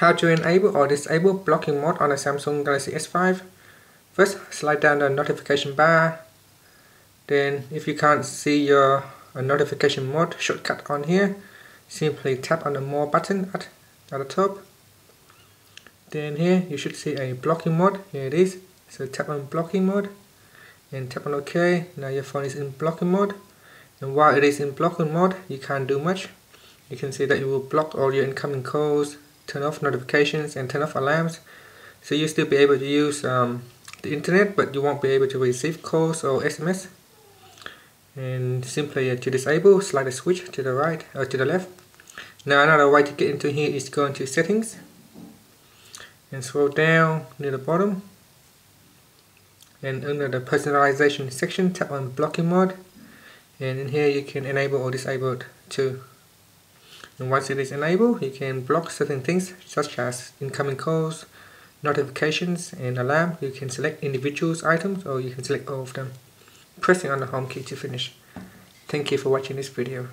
How to enable or disable blocking mode on a Samsung Galaxy S5. First, slide down the notification bar. Then, if you can't see your notification mode shortcut on here, simply tap on the more button at, at the top. Then here, you should see a blocking mode. Here it is. So tap on blocking mode and tap on OK. Now your phone is in blocking mode. And while it is in blocking mode, you can't do much. You can see that it will block all your incoming calls, turn off notifications and turn off alarms. So you'll still be able to use um, the internet but you won't be able to receive calls or SMS and simply uh, to disable slide the switch to the right or to the left. Now another way to get into here is go into settings and scroll down near the bottom. And under the personalization section tap on blocking mode. And in here you can enable or disable it too and once it is enabled, you can block certain things such as incoming calls, notifications, and alarm. You can select individuals items or you can select all of them. Pressing on the home key to finish. Thank you for watching this video.